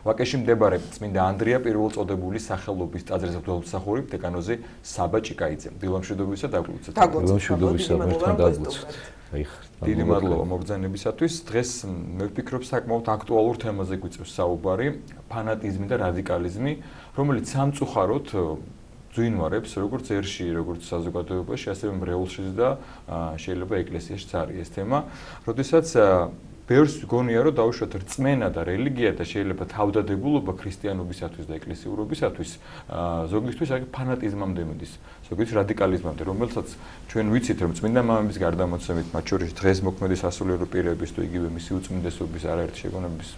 ვაკეში მდებარე წმინდა ანდრია პირველწოდებული სახელობის ტაძრის მთავრმსახური დეკანოზი საბა ჭიკაიძე. დილამშვიდობისა და დაგლოცეთ. დილამშვიდობისა ერთმანეთთან დაგლოცეთ. აი დიდი მადლობა მოგზაინებისათვის. დღეს მე ვფიქრობ საკმაოდ აქტუალურ თემაზე გვიწევს საუბარი, ფანატიზმი და რადიკალიზმი, რომელიც სამწუხაროდ ძვინვარებს როგორც ერში, როგორც საზოგადოებაში, ასევე მრეულშიც და შეიძლება ეკლესიაშიც არის ეს თემა. როდესაც ბევრს გონია რომ დაუშვათ რწმენა და რელიგია და შეიძლება თავდადებულობა ქრისტიანობისათვის და ეკლესიურობისათვის ზოგისთვის აი ფანატიზმამდე მიდის ზოგიც რადიკალიზმამდე რომელსაც ჩვენ ვიცით რომ წმინდა მამების გარდამოცემით მათ შორის დღეს მოქმედი სასულიერო პირების თუ იგივე მისი უწმინდესობის არაერთი შეგონების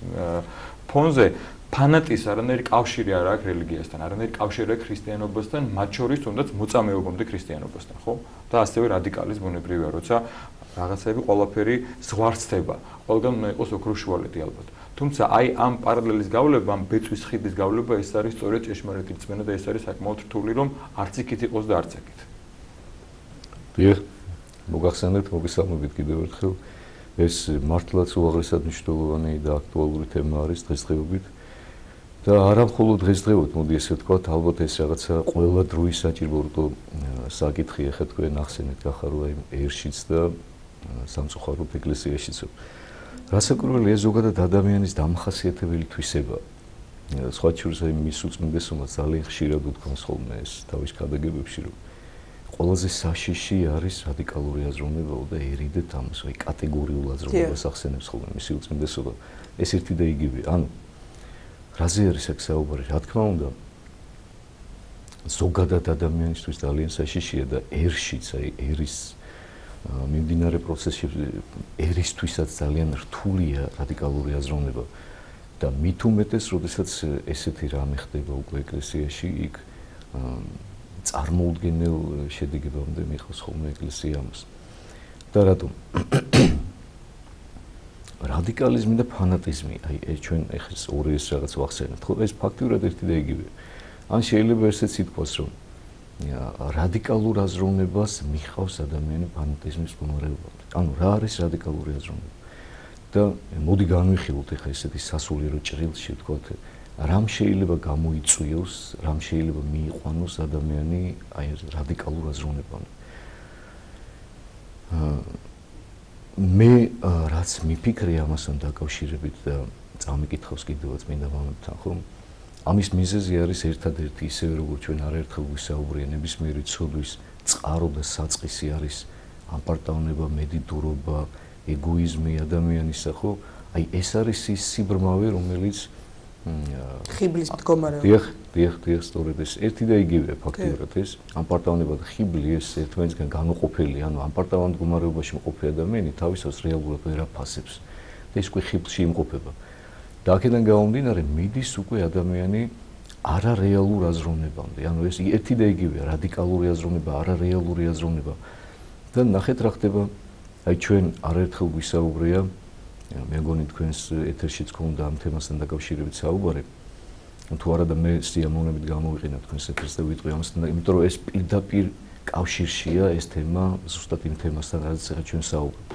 ფონზე ფანატის არანაირი კავშირი არ აქვს რელიგიასთან, არანაირი კავშირი აქვს ქრისტიანობასთან, მათ შორის თუნდაც მოწამეობამდე ქრისტიანობასთან, ხო? და ასევე რადიკალიზმ უნებრივია, როცა რაღაცები ყველაფერი ზღვარცდება. ყველგან უნდა იყოს ოქროშუალედი ალბათ. თუმცა აი ამ პარალელის გავლება, ამ ბეწვის ხიდის გავლება ეს არის სწორედ ჭეშმარიტი რწმენა და ეს არის საკმაოდ რთული რომ არც იქით იყოს და არც აქეთ. დიახ. მოგახსენებთ მოგესალმებით კიდევ ერთხელ. ეს მართლაც უაღრესად მნიშვნელოვანი და აქტუალური თემა არის დღესდღეობით. და არა მხოლოდ დღესდღეობით, მოდი ესე ვთქვათ, ალბათ ეს რაღაცა ყველა დროის საჭირო საკითხია, ხა თქვენ ახსენეთ გახარო აი ერშიც და სამწუხაროდ ეკლესიაშიც. რასაკვირველია ზოგადად ადამიანის დამახასიათებელი თვისება. სხვა შორის აი მის უწმინდესობა ძალიან ხშირად უთქვამს ხოლმე ეს თავის კადაგებებში, რომ ყველაზე საშიში არის რადიკალური აზროვნება და ერიდეთ ამას, აი კატეგორიულ აზროვნებას ახსენებს ხოლმე მის უწმინდესობა. ეს ერთი და იგივე. ანუ რაზე არის აქ საუბარი? რა თქმა უნდა, ზოგადად ადამიანისთვის ძალიან საშიშია და ერშიც აი ერის მიმდინარე პროცესში ერისთვისაც ძალიან რთულია რადიკალური აზროვნება და მით უმეტეს, როდესაც ესეთი რამე ხდება უკვე ეკლესიაში, იქ წარმოუდგენელ შედეგებამდე მიყავს ხოლმე ეკლესია ამას. და რატომ? რადიკალიზმი და ფანატიზმი, აი ეს ჩვენ ეხლა ორი ეს რაღაც ვახსენებთ, ხო? ეს ფაქტიურად ერთი და იგივე. ან შეიძლება ესეც ითქვას, რომ რადიკალურ აზროვნებას მიხავს ადამიანი ფანატიზმის გმირებამდე. ანუ რა არის რადიკალური აზროვნება? და მოდი განვიხილოთ ახლა ესეთი სასულიერო ჭრილში ვთქვათ, რამ შეიძლება გამოიწვიოს, რამ შეიძლება მიიყვანოს ადამიანი აი რადიკალურ აზროვნებამდე. მე რაც მიფიქრე ამასთან დაკავშირებით და წამიკითხავს კიდევაც მინდა მომთან ხომ? ამის მიზეზი არის ერთადერთი ისევე როგორც ჩვენ არაერთხელ ვისაუბრია ნებისმიერი ცოდვის წყარო და საწყისი არის ამპარტავნება, მედიტურობა, ეგოიზმი ადამიანისა, ხო? აი ეს არის ის სიბრმავე, რომელიც ხიბლის მდგომარეობა. დიახ, დიახ, დიახ, სწორედ ეს ერთი და იგივეა ფაქტიურად ეს ამპარტავნება და ხიბლი ეს ერთმანეთისგან განუყოფელი, ანუ ამპარტავან მდგომარეობაში მყოფი ადამიანი თავისას რეალურად ვერ აფასებს. და ეს უკვე ხიბლში იმყოფება. და აქედან გამომდინარე მიდის უკვე ადამიანი არარეალურ აზროვნებამდე. ანუ ეს ერთი და იგივეა, რადიკალური აზროვნება, არარეალური აზროვნება. და ნახეთ რა ხდება. აი ჩვენ არაერთხელ ვისაუბრია, მე მგონი თქვენს ეთერშიც ქონდა ამ თემასთან დაკავშირებით საუბარი. თუ არა და მე სიამოვნებით გამოვიყინა თქვენს ეთერს და ვიტყვი ამასთან, იმიტომ რომ ეს პირდაპირ კავშირშია ეს თემა ზუსტად იმ თემასთან, რაც ახლა ჩვენ საუბრობთ.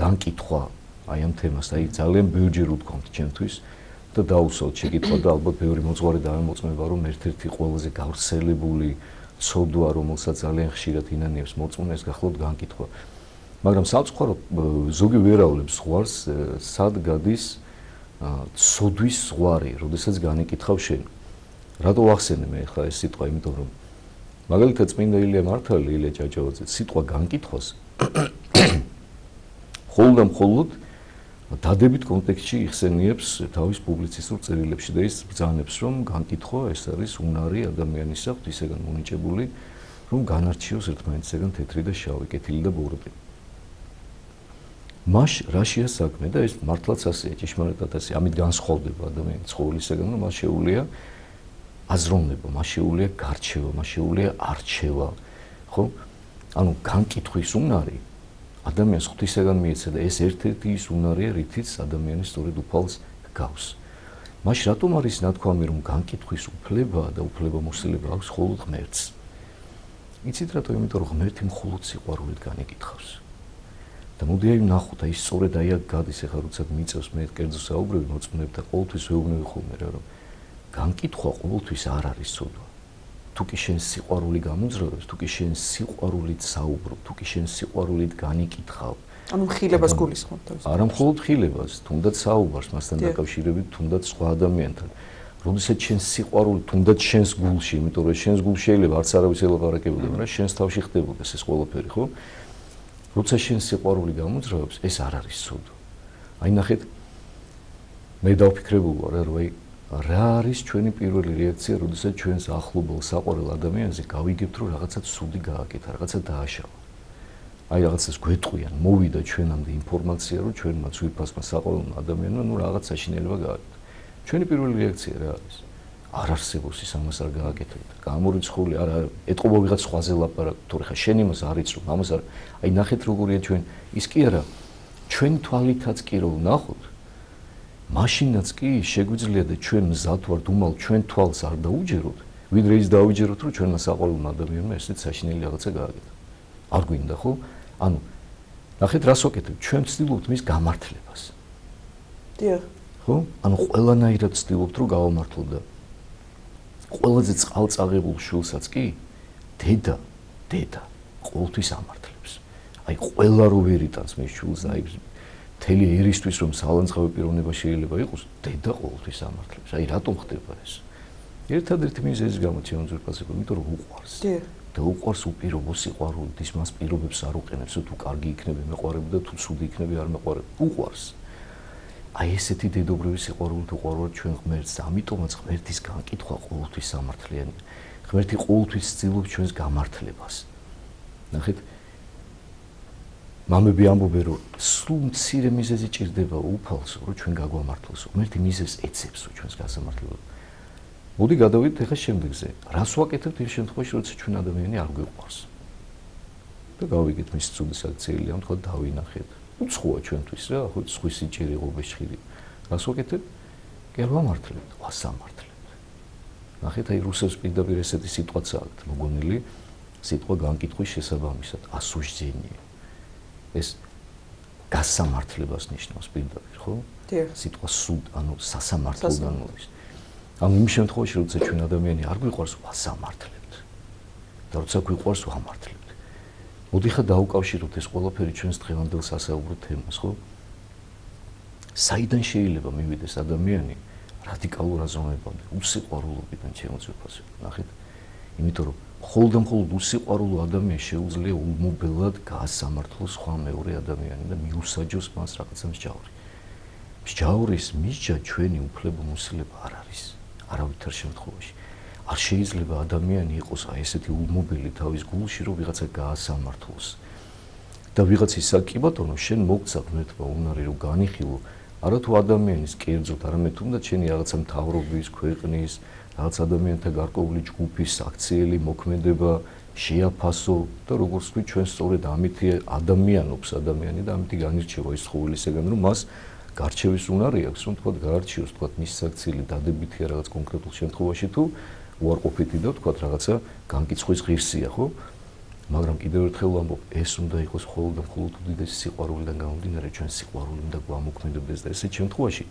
განკითხვა აი ამ თემას, აი ძალიან ბევრჯერ უთქვამთ ჩემთვის და დაუსვათ შეკითხვა და ალბათ ბევრი მოწვარი დაემოწმება, რომ ერთ-ერთი ყველაზე გავრცელებული ცოდვა, რომელსაც ძალიან ხშირად ინანიებს მოწმუნეს, გახლავთ განკითხვა. მაგრამ საწყორო ზოგი ვერავლებს ზღვარს, სად გადის ცოდვის ზღვარი, როდესაც განეკითხავ შენ. რატო ვახსენე მე ხა ეს სიტყვა, იმიტომ რომ მაგალითად წმინდა ილია მართალი, ილია ჭაჭავაძე სიტყვა განკითხვას ხოლმე და მხოლოდ დადებით კონტექსტში იხსენიებს თავის პუბლიცისტურ წერილებში და ის ბრძანებს რომ განკითხვა ეს არის უნარი ადამიანისა ღვთისაგან მონიჭებული რომ განარჩიოს ერთმანეთისაგან თეთრი და შავი კეთილი და ბოროტი. მას რაშია საქმე და ეს მართლაც ასეა ჭიშმარიტად ასე ამით განსხვავდება ადამიანის ცხოვრებისაგან რომ მას შეუულია აზროვნება მას შეუულია გარჩევა მას შეუულია არჩევა. ხო? ანუ განკითხვის უნარი ადამიანს ღვთისაგან მიეცა და ეს ერთ-ერთი ის უნარია, რითიც ადამიანი სწორედ უფალს გავს. მაშინ რატომ არის ნათქვამი, რომ განკითხვის უფლება და უფლებამოსილება აქვს მხოლოდ ღმერთს? იცით რატო? იმიტომ რომ ღმერთი მხოლოდ სიყვარულით განეკითხავს. და მოდი აი ნახოთ, აი სწორედ აი აქ გადის ახლა როცა მიწევს მე კერძო საუბრები მოწმუნებ და ყოველთვის ვეუბნები ხოლმე რა რომ განკითხვა ყოველთვის არ არის ცოდვა. თუ კი შენ სიყვარული გამოძრაობს, თუ კი შენ სიყვარულით საუბრობ, თუ კი შენ სიყვარულით განიკითხავ. ანუ ხილებას გულისხმობ თავის. არა მხოლოდ ხილებას, თუნდაც საუბარს მასთან დაკავშირებით, თუნდაც სხვა ადამიანთან. როდესაც შენ სიყვარული თუნდაც შენს გულში, იმიტომ რომ შენს გულში შეიძლება არც არავის ელაპარაკებოდა, მაგრამ შენს თავში ხდებოდა ეს ყველაფერი, ხო? როცა შენ სიყვარული გამოძრაობს, ეს არ არის სუდო. აი ნახეთ მე დავფიქრებულ ვარ, რომ აი რა არის ჩვენი პირველი რეაქცია, როდესაც ჩვენს ახლობელ საყვარელ ადამიანზე გავიგებთ, რომ რაღაცა ცუდი გააკეთა, რაღაცა დააშალა. აი რაღაცას გვეტყვიან, მოვიდა ჩვენამდე ინფორმაცია, რომ ჩვენმა ცვიფასმა საყვარელ ადამიანმა ნუ რაღაც საშინელება გააკეთა. ჩვენი პირველი რეაქცია რა არის? არ არსებობს ის ამას არ გააკეთებ. გამორიცხული არა ეთყობა ვიღაც სხვაზე ლაპარაკ, თორე ხა შენ იმას არ იცნობ, ამას არ აი ნახეთ როგორია ჩვენ ის კი არა ჩვენ თვალითაც კი რო ვნახოთ მაშინაც კი შეგვიძლია და ჩვენ მზად ვართ უმალ ჩვენ თვალს არ დაუჯეროთ ვიდრე ის დაუჯეროთ რომ ჩვენმა საყვარელ ადამიანმა ესეც საშინელი რაღაცა გააკეთა. არ გვინდა ხო? ანუ ნახეთ რას ვაკეთებ ჩვენ ვცდილობთ მის გამართლებას. დიახ. ხო? ანუ ყველანაირად ვცდილობთ რომ გავამართლო და ყველაზე წყალწაღებულ შულსაც კი დედა დედა ყოველთვის ამართლებს. აი ყველა რო ვერიტანს მის შულს აი მთელი ერისთვის რომ სალანძღავი პიროვნება შეიძლება იყოს დედა ყოველთვის ამართლებს. აი რატომ ხდება ეს? ერთადერთი მიზეზი გამოჩენ ზურპასება იმიტომ რომ უყვარს. და უყვარს უპირობო სიყვარულით. ის მას პირობებს არ უყენებს თუ კარგი იქნება მეყვარები და თუ ცუდი იქნება არ მეყვარები უყვარს. აი ესეთი დედობრივი სიყვარული თუ ყვარვარ ჩვენ ღმერთს. ამიტომაც ღმერთის განკითხვა ყოველთვის სამართლიანი. ღმერთი ყოველთვის ცდილობს ჩვენს გამართლებას. ნახეთ. მამები ამბობენ რომ სულ მცირე მიზეზი ჭირდება უფალს რომ ჩვენ გაგვამართლოს ღმერთი მიზეზს ეცებს ჩვენს გასამართლებას მოდი გადავიდეთ ახლა შემდეგზე რას ვაკეთებთ იმ შემთხვევაში როცა ჩვენ ადამიანი არ გვიყვარს და გავიგეთ მის ცუდი საქციელი ამ თქო დავინახეთ უცხოა ჩვენთვის რა, ხო, სხვისი სიჭირი ყოფეშხილი. რას ვაკეთებ? გერვა მართლებთ, ვასამართლებთ. ნახეთ, აი რუსებს პირდაპირ ესეთი სიტყვაც აქვს მოგონილი, სიტყვა განკითხვის შესაბამისად, ასუჟდენი. ეს გასამართლებას ნიშნავს პირდაპირ, ხო? დიახ. სიტყვა სუდ, ანუ სასამართლოდან მოდის. ანუ იმ შემთხვევაში, როცა ჩვენ ადამიანი არ გვიყვარს, ვასამართლებთ. და როცა გვიყვარს, ვამართლებთ. მოდი ხა დაუკავშიროთ ეს ყველაფერი ჩვენს დღევანდელ სასაუბრო თემას, ხო? საიდან შეიძლება მივიდეს ადამიანი რადიკალურ აზროვნებამდე, უსიყვარულობიდან შემოწმებას? ნახეთ. იმიტომ რომ მხოლოდ მხოლოდ უსიყვარულო ადამიანი შეუძლია უმობელად გაასამართლოს სხვა მეორე ადამიანი და მიუსაჯოს მას რაღაცა მსჯავრი. მსჯავრის მისჯა ჩვენი უფლებო მოსილება არ არის. არავითარ შემთხვევაში. არ შეიძლება ადამიანი იყოს აი ესეთი უმობილი თავის გულში რომ ვიღაცა გაასამართლოს და ვიღაც ისა კი ბატონო შენ მოგცა ღმერთმა უნარი რომ განიხილო არა თუ ადამიანის კერძოდ არამედ თუნდაც შენი რაღაცა მთავრობის ქვეყნის რაღაც ადამიანთა გარკვეული ჯგუფის აქციელი მოქმედება შეაფასო და როგორც თქვი ჩვენ სწორედ ამითი ადამიანობს ადამიანი და ამითი განირჩევა ის ხოვილისგან რომ მას გარჩევის უნარი აქვს რომ თქვა გაარჩიოს თქვა მის საქციელი დადებითი რაღაც კონკრეტულ შემთხვევაში თუ უარყოფითი და თქვა რაღაცა განკიცხვის ღირსია, ხო? მაგრამ კიდევ ერთხელ ვამბობ, ეს უნდა იყოს მხოლოდ და მხოლოდ უდიდესი სიყვარულიდან გამომდინარე, ჩვენ სიყვარული უნდა გვამოქმედებდეს და ესეთ შემთხვევაში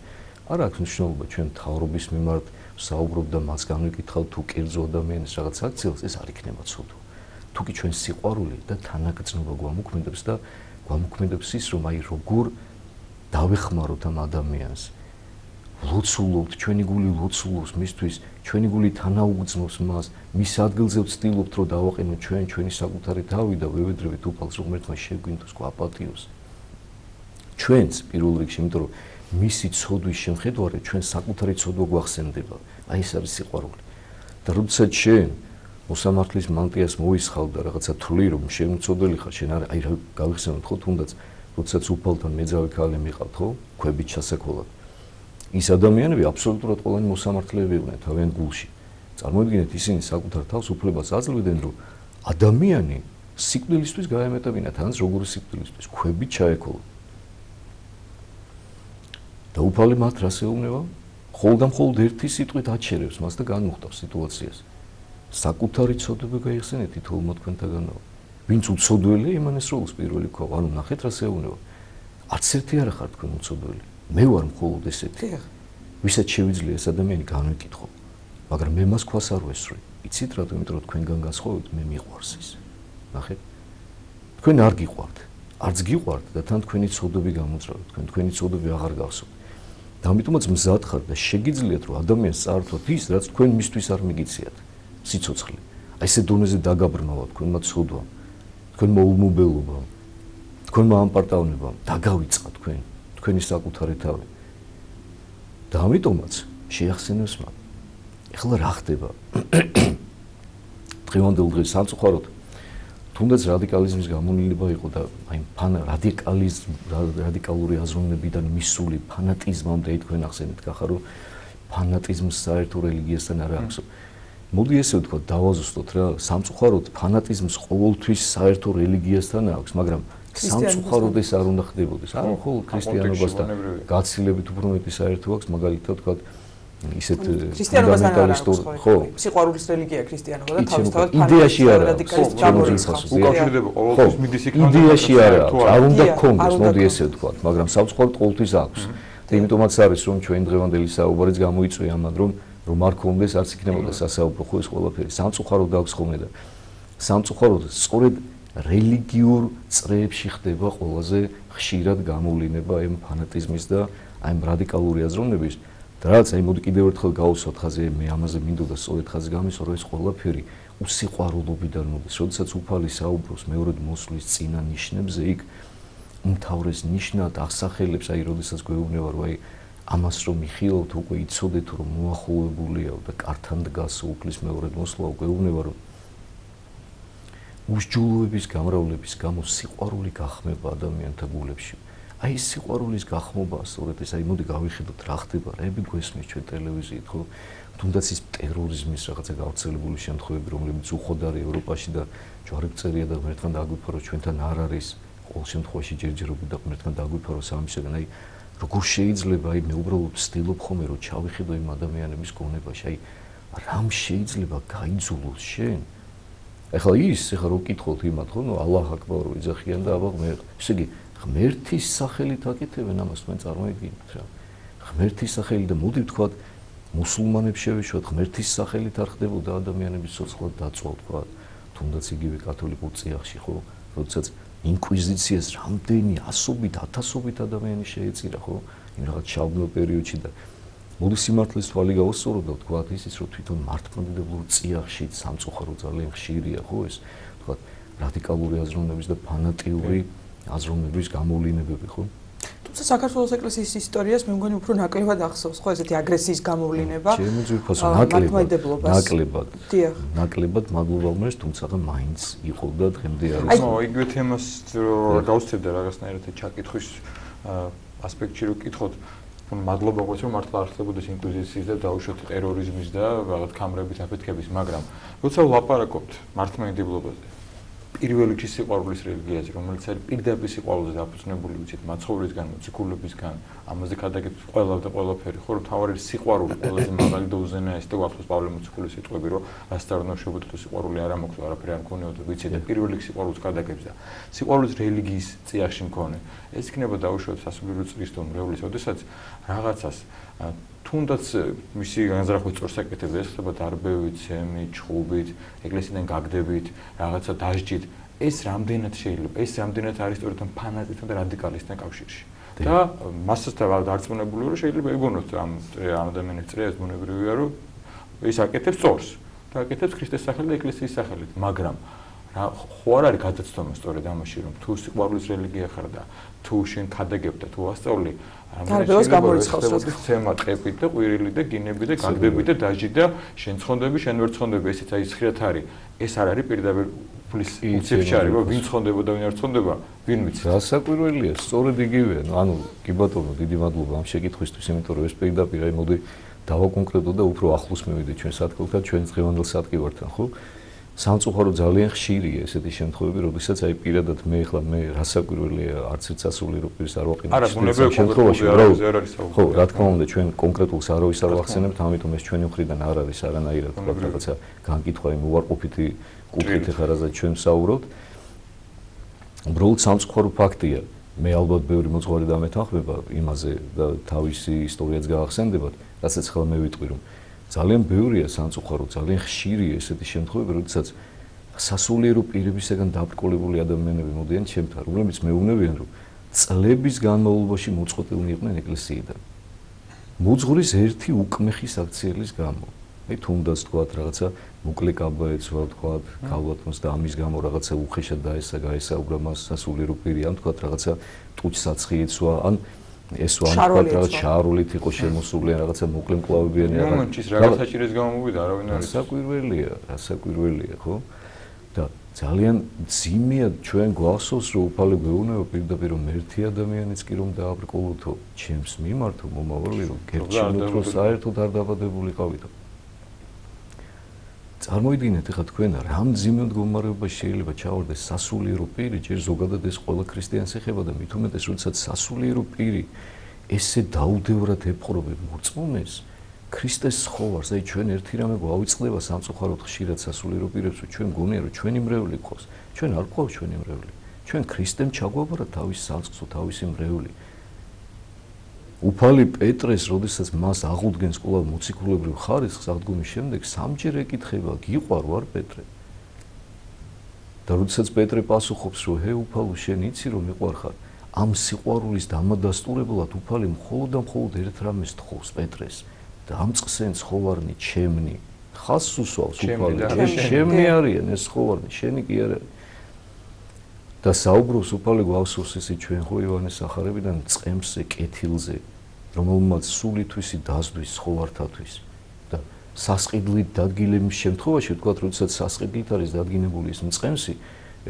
არ აქვს მნიშვნელობა ჩვენ თავრობის მიმართ საუბრობ და მას განვიკითხავ თუ კერძო ადამიანის რაღაც აქციელს, ეს არ იქნება ცუდო. თუ კი ჩვენ სიყვარული და თანაგრძნობა გვამოქმედებს და გვამოქმედებს ის, რომ აი როგორ დავეხმაროთ ამ ადამიანს, ლოცულობთ, ჩვენი გული ლოცულობს მისთვის, ჩვენი გული თანაუგრძნობს მას, მის ადგილზე ვცდილობთ, რომ დავაყენოთ ჩვენ ჩვენი საკუთარი თავი და ვევედრებით უფალს ღმერთმა შეგვინდოს ყვაპატიოს. ჩვენც პირველ რიგში, იმიტომ რომ მისი ცოდვის შემხედვარეთ, ჩვენ საკუთარი ცოდვა გვახსენდება. აი ეს არის სიყვარული. და როდესაც შენ მოსამართლის მანტიას მოისხავ და რაღაცა თვლი რომ შემწოდელი ხარ, შენ არ აი რა გავიხსენოთ ხო თუნდაც როდესაც უფალთან მეძავი ქალი მიყავთ ხო, ქვებით ჩასაკოლად. ის ადამიანები აბსოლუტურად ყველანი მოსამართლეები იყვნენ თავიანთ გულში. წარმოიდგინეთ ისინი საკუთარ თავს უფლებას აძლევდნენ, რომ ადამიანი სიკვდილისთვის გაემეტებინათ, ან როგორი სიკვდილისთვის, ქვები ჩაეკოლა. და უფალი მათ რას ეუბნება? ხოლმე მხოლოდ ერთი სიტყვით აჩერებს მას და განმუხტავს სიტუაციას. საკუთარი ცოდვები გაიხსენეთ თითოეულ თქვენთაგანო. ვინც უცოდველი იმან ეს როლს პირველი ქვა ანუ ნახეთ რა შეუნება არც ერთი არ ხარ თქვენ უცოდველი. მე ვარ მხოლოდ ესეთი. ვისაც შევიძლია ეს ადამიანი განვიკითხო მაგრამ მე მას ქვას არ ვესწრი. იცით რატო იმიტომ რომ თქვენგან გასხოვეთ მე მიყვარს ის ნახეთ. თქვენ არ გიყვართ. არც გიყვართ და თან თქვენი ცოდები გამოძრავთ თქვენ თქვენი ცოდები აღარ გახსოვთ და ამიტომაც მზად ხარ და შეგიძლიათ რომ ადამიანს წაართვათ ის რაც თქვენ მისთვის არ მიგიციათ. სიцоცხლე აი ესე დონეზე დაგაბრმავა თქვენმა ცოდვამ თქვენმა ულმობელობამ თქვენმა ამპარტავნებამ. დაგავიწყა თქვენ თქვენი საკუთარი თავი. და ამიტომაც შეახსენებს მაგ ეხლა რა ხდება? დღევანდელ დღეს სამწუხაროდ თუნდაც რადიკალიზმის გამონილება იყო და აი ფან რადიკალიზმ რადიკალური აზროვნებიდან მისული ფანატიზმამდე თქვენ ახსენეთ კახა რომ ფანატიზმს საერთო რელიგიასთან არ აქვს. მოდი ესე ვთქვა დავაზუსტოთ რა სამწუხაროდ ფანატიზმს ყოველთვის საერთო რელიგიასთან აქვს მაგრამ სამწუხაროდ ეს არ უნდა ხდებოდეს არა ხოლმე ქრისტიანობასთან. გაცილებით უფრო მეტი საერთო აქვს მაგალითად ვთქვა ისეთ ფუნდამენტალისტურ ხო სიყვარულის რელიგია ქრისტიანობა და თავისთავად იდეაში არა უკავშირდება ყოველთვის მიდის იქ იდეაში არა. არ უნდა გქონდეს. მოდი ესე ვთქვა მაგრამ სამწუხაროდ ყოველთვის აქვს. და იმიტომაც არის რომ ჩვენ დღევანდელი საუბარიც გამოიწვია ამან რომ რომ არ გქონდეს არც იქნებოდა სასაუბრო. ხო ეს ყველაფერი. სამწუხაროდ აქვს ხოლმე და სამწუხაროდ სწორედ რელიგიურ წრეებში ხდება ყველაზე ხშირად გამოვლინება ამ ფანატიზმის და აი ამ რადიკალური აზროვნების და რაც აი მოდი კიდევ ერთხელ გავუსვათ ხაზე მე ამაზე მინდოდა სწორედ ხაზე გამისვა რომ ეს ყველაფერი უსიყვარულობიდან მოდის. როდესაც უფალი საუბრობს მეორედ მოსვლის წინა ნიშნებზე იქ უმთავრეს ნიშნად ახსახელებს აი როდესაც გვეუბნება რომ აი ამას რომ მიხილავთ უკვე იცოდეთ რომ მოახლოებულია და კართან დგას უფლის მეორედ მოსვლა უკვე ეუბნება რომ უშჯულოების გამრავლების გამო სიყვარული გახმება ადამიანთა გულებში აი სიყვარულის გახმობა სწორედ ეს აი მოდი გავიხედოთ რა ხდება. რები გვესმის ჩვენ ტელევიზიით ხო? თუნდაც ის ტერორიზმის რაღაცა გავრცელებული შემთხვევები რომლებიც უხოდარი ევროპაში და ჯვარებწერია და ერთმან დაგვიფარო ჩვენთან არ არის. ყოველ შემთხვევაში ჯერჯერობით და ერთმან დაგვიფარო სამისგან აი როგორ შეიძლება აი მე უბრალოდ ვცდილობ ხოლმე რომ ჩავიხედო იმ ადამიანების გონებაში. აი რამ შეიძლება გაიძულოს შენ? ეხლა ის ეხლა რო კითხოთ იმათ ხო ნუ ალლაჰ აკბარ რო იძახიან და აბა მე ესე იგი ღმერთის სახელით აკეთებენ ამას თქვენ წარმოიდგინეთ რა. ღმერთის სახელით და მოდი ვთქვათ მუსულმანებს შევეშვათ ღმერთის სახელით არ ხდებოდა ადამიანების სოცხლად დაწვა თქვა თუნდაც იგივე კათოლიკურ წიაღში ხო? როდესაც ინკვიზიციას რამდენი ასობით ათასობით ადამიანი შეეწირა ხო? იმ რაღაც შავმო პერიოდში და მოდი სიმართლეს თვალი გავუსწორო და თქვა ისიც რომ თვითონ მართლმადიდებლურ წიაღში სამწუხარო ძალიან ხშირია ხო? ეს თქვა რადიკალური აზროვნების და ფანატიური აზროვნების გამოვლინებები ხო? თუმცა საქართველოს ეკლესიის ისტორიას მე მგონი უფრო ნაკლებად ახსოვს ხო ესეთი აგრესიის გამოვლინება. ჩემი ძირფასო ნაკლებად. ნაკლებად. დიახ. ნაკლებად მადლობალმეს თუმცა და მაინც იყო და დღემდე არის. ნო იგივე თემას გავსწრებდა რაღაცნაირად ჩაკითხვის ასპექტში რო კითხოთ რომ მადლობა გქოს რომ მართლა არსებობდეს ინკვიზიციის და დაუშვათ ტერორიზმის და რაღაც კამრების აფეთქების მაგრამ როცა ვლაპარაკობთ მართლმადიდებლობაზე პირველი რიგი სიყვარულის რელიგიაზე, რომელიც არის პირდაპირ სიყვარულზე დაფუძნებული, ვიცით, მაცხოვრისგან, მოციქულებისგან, ამაზე გადაგეთ ყველა და ყველაფერი, ხო, რომ თავარი სიყვარული ყველაზე მაღალი და უზენაესი და გვახსოვს პავლე მოციქულის სიტყვები, რომ ასტარნოშებოდ თუ სიყვარული არ ამოქცვა, არაფერი არ მქონიოდა, ვიცით, და პირველი რიგი სიყვარულს გადაგებს და სიყვარულის რელიგიის წიაღში მქონე. ეს იქნება დაუშვათ სასულიერო წრის თუ მრევლის, ოდესაც რაღაცას თუნდაც მისი განზრახვის წორს აკეთებს ეს ხდება დარბევით, ცემით, ჩხუბით, ეკლესიიდან გაგდებით, რაღაცა დაждით. ეს რამდენად შეიძლება? ეს რამდენად არის სწორედ ფანატიზმთან და რადიკალისტთან კავშირში? და მასთან დარწმუნებული რომ შეიძლება ეგონოთ ამ ადამიანის წრეას მონებრივია რომ ის აკეთებს წორს და აკეთებს ქრისტეს სახელით და ეკლესიის სახელით, მაგრამ რა ხო არ არის გადაცდომა სწორედ ამაში რომ თუ სიყვარულის რელიგია ხარ და თუ შენ ქადაგებ და თუ ასწავლი დარბევას გამორიცხავს რა თემა ტყეპით და ყვირილი და გინები და გაგდები და დაჟი და შენ ცხონდები შენ ვერ ცხონდები ესეც აი სხირათ არის. ეს არ არის პირდაპირ ფლის უცებჭარი რომ ვინ ცხონდება და ვინ არ ცხონდება ვინ ვიცი. გასაკვირველია სწორედ იგივეა ანუ კი ბატონო დიდი მადლობა ამ შეკითხვისთვის იმიტომ რომ ეს პირდაპირ აი მოდი დავაკონკრეტო და უფრო ახლოს მივიდე ჩვენ სათქელთან ჩვენ დღევანდელ სათქივართან ხო სამწუხარო ძალიან ხშირია ესეთი შემთხვევები, როდესაც აი პირადად მე ახლა მე რასაკვირველია არც ერთ სასულიერო პირს არ ვაყენებ. ბუნებრივია შემთხვევაში რა არის საუბარი. ხო, რა თქმა უნდა, ჩვენ კონკრეტულს არავის არ ვახსენებთ, ამიტომ ეს ჩვენი მხრიდან არ არის არანაირად თქვა რაღაცა განკითხვა იმ უარყოფითი კუთხით რაც ჩვენ ვსაუბრობთ. უბრალოდ სამწუხარო ფაქტია. მე ალბათ ბევრი მოძღვარი დამეთანხმება იმაზე და თავისი ისტორიაც გაახსენდებათ, რასაც ხელ მე ვიტყვი რომ ძალიან ბევრია სამწუხარო, ძალიან ხშირია ესეთი შემთხვევები, როდესაც სასულიერო პირებისგან დაბრკოლებული ადამიანები მოდიან ჩემთან, რომლებიც მეუბნებიან რომ წლების განმავლობაში მოწყვეტილნი იყვნენ ეკლესიიდან. მოძღვრის ერთი უკმეხი საქციელის გამო. აი თუნდაც თქვა რაღაცა მოკლე კაბა ეცვა თქვა ქალბატონს და ამის გამო რაღაცა უხეშად დაესა გაესაუბრა მას სასულიერო პირი ან თქვა რაღაცა ტუჩსაცხი ეცვა ან ესო ან თქვა რაღაც შარულით იყო შემოსული რაღაცა მოკლე მკლავებიანი რაღაცა. მომენტის რაღაცა ჭირის გამო მოვიდა, რა ვინ არის? რასაკვირველია, რასაკვირველია, ხო? და ძალიან ძიმეა ჩვენ გვახსოვს რომ უფალი გვეუბნება პირდაპირ რომ ერთი ადამიანიც კი რომ დააბრკოლოთო ჩემს მიმართო მომავალი რომ გერჩინოთ რომ საერთოდ არ დაბადებულიყავით წარმოიდგინეთ ახლა თქვენ რამ ძიმე მდგომარეობაში შეიძლება ჩავარდეს სასულიერო პირი ჯერ ზოგადად ეს ყველა ქრისტიანს ეხება და მით უმეტეს როდესაც სასულიერო პირი ესე დაუდევრად ეპყრობებ მოწმუნეს ქრისტეს ხოვარს, აი ჩვენ ერთი რამე გვავიწყდება სამწუხაროდ ხშირად სასულიერო პირებს, ჩვენ გონია რომ ჩვენი მრევლი ყავს. ჩვენ არ ყავს ჩვენი მრევლი. ჩვენ ქრისტემ ჩაგვაბარა თავის სამწყსო, თავისი მრევლი. უფალი პეტრეს, როდესაც მას აღუდგენს ყველა მოციქულებრივ ხარისხს აღდგომის შემდეგ, სამჯერ ეკითხება, გიყვარ ვარ პეტრე? და როდესაც პეტრე პასუხობს, რომ ჰე უფალო, შენ იცი რომ მიყვარ ხარ? ამ სიყვარულის დამადასტურებლად უფალი მხოლოდ და მხოლოდ ერთ რამეს თხოვს პეტრეს. დამწყსენ ცხოვარნი ჩემნი ხას უსვავს უფალი ჩემნი არიან ეს ცხოვარნი შენი კი არა და საუბრობს უფალი გვავსოს ესე ჩვენ ხო ივანეს ახარებიდან წემსე კეთილზე რომელმაც სულითვისი დაზდვის ცხოვართათვის და სასყიდლით დადგილების შემთხვევაში ვთქვათ როდესაც სასყიდლით არის დადგინებული ეს მწყემსი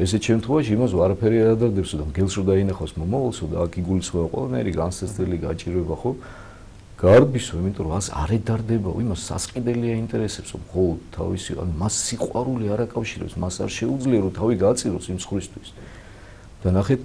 ესეთ შემთხვევაში იმას ვარაფერი არ ადარდებს და მგელს რო დაინახავს მომავალსო და აქ იგულისხმება ყველანაირი განსაცდელი გაჭირვება ხო გარბისო, იმიტომ რომ ას არ ედარდება, იმას სასყიდელია ინტერესებს, რომ ხო თავისი ან მას სიყვარული არ აკავშირებს, მას არ შეუძლია რომ თავი გააწიროს იმ ხრისთვის. და ნახეთ,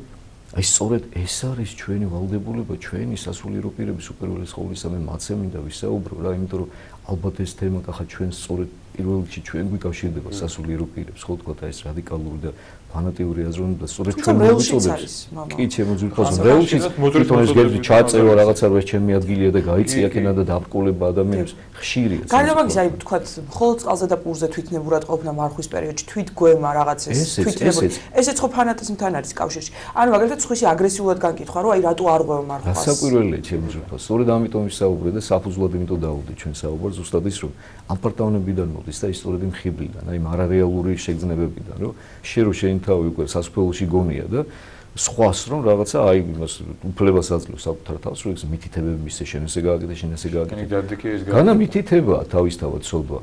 აი სწორედ ეს არის ჩვენი ვალდებულება, ჩვენი სასულიერო პირების უპირველეს ყოვლისა მე მაცემინდა ვისაუბრო რა, იმიტომ რომ ალბათ ეს თემა ხა ჩვენ სწორედ პირველ რიგში ჩვენ გვიკავშირდება სასულიერო პირებს, ხო თქვა ეს რადიკალური და ფანატიური აზროვნება და სწორედ ჩვენ მოგვიწოდებს. კი, ჩემო ძულფოს მრეულში თვითონ ეს გერბი ჩაწევა რაღაცა ეს ჩემი ადგილია და გაიწია კენა და დაბრკოლება ადამიანებს ხშირია. განამაგის აი თქვა მხოლოდ წყალზე და პურზე თვითნებურად ყოფნა მარხვის პერიოდში თვით გვემა რაღაცეს თვითნებურად. ესეც ხო ფანატიზმთან არის კავშირში. ანუ მაგალითად სხვისი აგრესიულად განკითხვა რომ აი რატო არ ღვევ მარხვას. გასაკვირველია ჩემო ძულფოს. სწორედ ამიტომ ვისაუბრე და საფუძვლად იმიტომ დავუდი ჩვენ საუბარს ზუსტად ის რომ ამ პარტაუნებიდან მოდის და ისტორიად იმ ხიბლიდან, აი მარარეალური შეგრძნებებიდან, რომ შე რო შენ თავი უკვე სასწაულში გონია და სხვას რომ რაღაცა აი იმას უფლებას აძლევს საკუთარ თავს, რომ ეს მითითებები მისე შენ ესე გააკეთე, შენ ესე გააკეთე. განა მითითება თავისთავად სოდვა.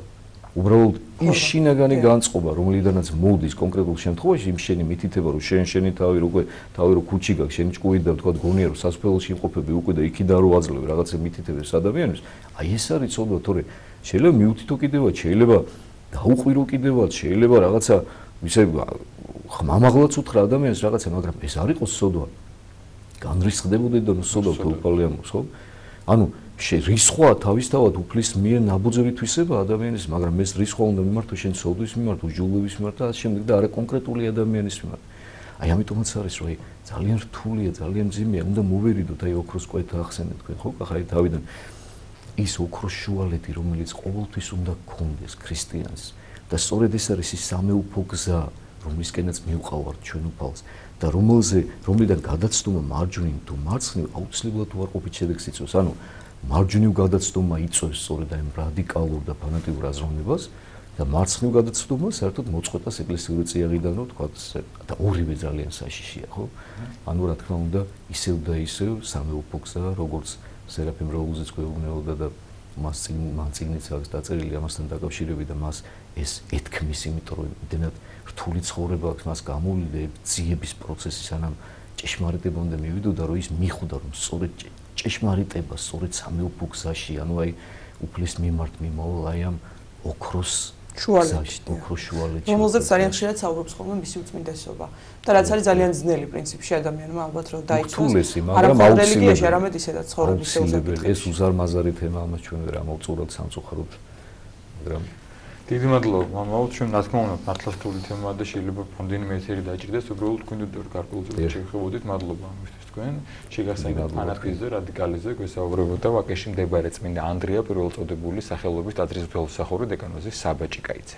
უბრალოდ ის შინაგანი განწყობა, რომლიდანაც მოდის კონკრეტულ შემთხვევაში იმ შენი მითითება, რომ შენ შენი თავი რო უკვე თავი რო ქუჩი გაქვს, შენი ჭკუით და თქვა გონია რომ სასწაულში იმყოფები უკვე და იქიდან რო აძლევ რაღაცა მითითებებს ადამიანებს, აი ეს არის სოდვა, თორე შეიძლება მიუთითო კიდევაც, შეიძლება დაუყვირო კიდევაც, შეიძლება რაღაცა ისე ხმამაღლაც უთხრა ადამიანს რაღაცა, მაგრამ ეს არ იყოს სოდვა. განრისხდებოდი და სოდვა თულპალიამოს, ხო? ანუ რისხვა თავისთავად უფლის მიერ ნაბუძები თვისება ადამიანის, მაგრამ ეს რისხვა უნდა მიმართო შენ სოდვის მიმართ, უჯულების მიმართ და ამ შემდეგ და არა კონკრეტული ადამიანის მიმართ. აი ამიტომაც არის რომ აი ძალიან რთულია, ძალიან ძიმეა, უნდა მოვერიდოთ აი ოქროს კვეთა ახსენეთ თქვენ, ხო? ახლა აი თავიდან ის ოქროს შუალედი, რომელიც ყოველთვის უნდა გქონდეს ქრისტიანს და სწორედ ეს არის ის სამეუფო გზა, რომლისკენაც მივყავართ ჩვენ უფალს და რომელზე რომლიდან გადაცდომა მარჯვნივ თუ მარცხნივ აუცილებლად უარყოფით შედეგს იწვევს. ანუ მარჯვნივ გადაცდომა იწვევს სწორედ აი რადიკალურ და ფანატიურ აზროვნებას და მარცხნივ გადაცდომა საერთოდ მოწყვეტას ეკლესიური წიაღიდან რო თქვა და ორივე ძალიან საშიშია, ხო? ანუ რა თქმა უნდა, ისევ და ისევ სამეუფო გზა, როგორც სერაფიმ როუზეც გვეუბნებოდა და მას წინ მან წინიც აქვს დაწერილი ამასთან დაკავშირებით და მას ეს ეთქმის, იმიტომ რომ იმდენად რთული ცხოვრება აქვს მას გამოვლიდა ძიების პროცესი სანამ ჭეშმარიტებამდე მივიდოდა რომ ის მიხვდა რომ სწორედ ჭეშმარიტება სწორედ სამეუფო გზაში ანუ აი უფლის მიმართ მიმოვალ აი ამ ოქროს შუალედში ოქროს შუალედში რომელზეც ძალიან ხშირად საუბრობს ხოლმე მისი უწმინდესობა და რაც არის ძალიან ძნელი პრინციპი ადამიანმა ალბათ რომ დაიცვას. მაგრამ აუცილებელი არამედ ისედაც ცხოვრების შეუძლებელი ეს უზარმაზარი თემა ამას ჩვენ ვერ ამოვწურებთ სამწუხაროდ მაგრამ დიდი მადლობა მამაო ჩვენ რა თქმა უნდა მართლა რთული თემაა და შეიძლება ფონდინი მეტერი დაჭirdეს უბრალოდ თქვენ დრო გარკვეულწილად შეგხვებოდით მადლობა ამისთვის თქვენ. შეგახსენებთ ფანატიზმზე რადიკალიზმზე გვესაუბრებოდა ვაკეში მდებარე წმინდა ანდრია პირველწოდებული სახელობის ტაძრის ღვთისმსახური დეკანოზის საბაჭიკაიცე